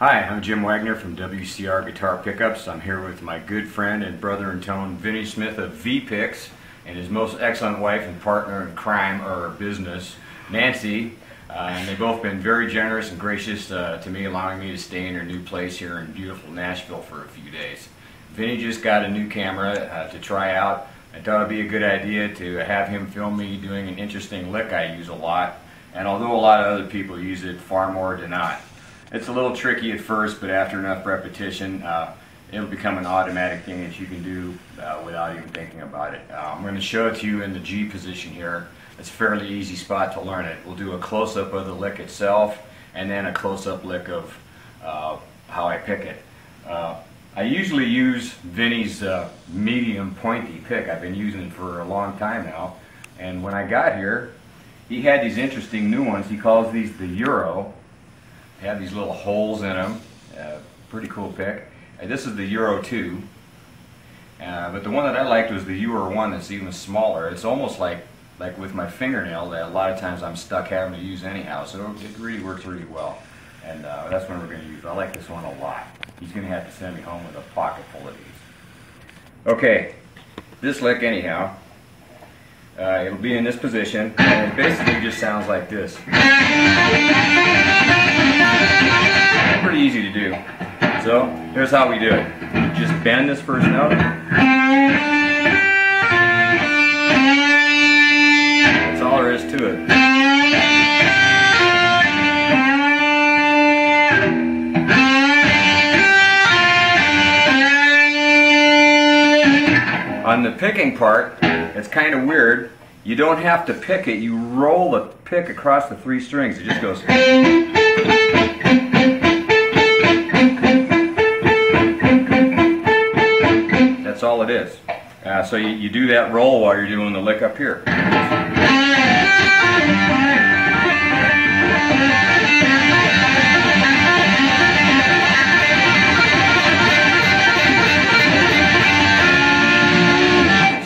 Hi, I'm Jim Wagner from WCR Guitar Pickups. I'm here with my good friend and brother in tone, Vinny Smith of V-Picks, and his most excellent wife and partner in crime or business, Nancy. Uh, and they've both been very generous and gracious uh, to me, allowing me to stay in their new place here in beautiful Nashville for a few days. Vinny just got a new camera uh, to try out. I thought it'd be a good idea to have him film me doing an interesting lick I use a lot. And although a lot of other people use it, far more than not. It's a little tricky at first, but after enough repetition, uh, it'll become an automatic thing that you can do uh, without even thinking about it. Uh, I'm going to show it to you in the G position here. It's a fairly easy spot to learn it. We'll do a close-up of the lick itself, and then a close-up lick of uh, how I pick it. Uh, I usually use Vinny's uh, medium pointy pick. I've been using it for a long time now. And when I got here, he had these interesting new ones. He calls these the Euro have these little holes in them. Uh, pretty cool pick. Uh, this is the Euro 2. Uh, but the one that I liked was the Euro 1 that's even smaller. It's almost like like with my fingernail that a lot of times I'm stuck having to use anyhow. So it really works really well. And uh, that's what we're going to use. I like this one a lot. He's going to have to send me home with a pocket full of these. Okay, this lick anyhow. Uh, it'll be in this position, and it basically just sounds like this. Pretty easy to do. So, here's how we do it. Just bend this first note. That's all there is to it. On the picking part, it's kind of weird. You don't have to pick it. You roll the pick across the three strings. It just goes. That's all it is. Uh, so you, you do that roll while you're doing the lick up here.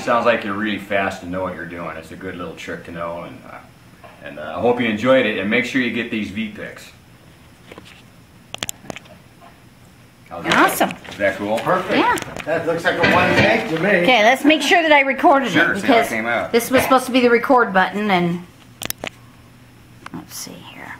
sounds like you're really fast and know what you're doing. It's a good little trick to know, and uh, and uh, I hope you enjoyed it. And make sure you get these V picks. Awesome. Is that cool? Perfect. Yeah. That looks like a one take to me. Okay, let's make sure that I recorded Sure, it see how it because came out. this was supposed to be the record button and let's see here.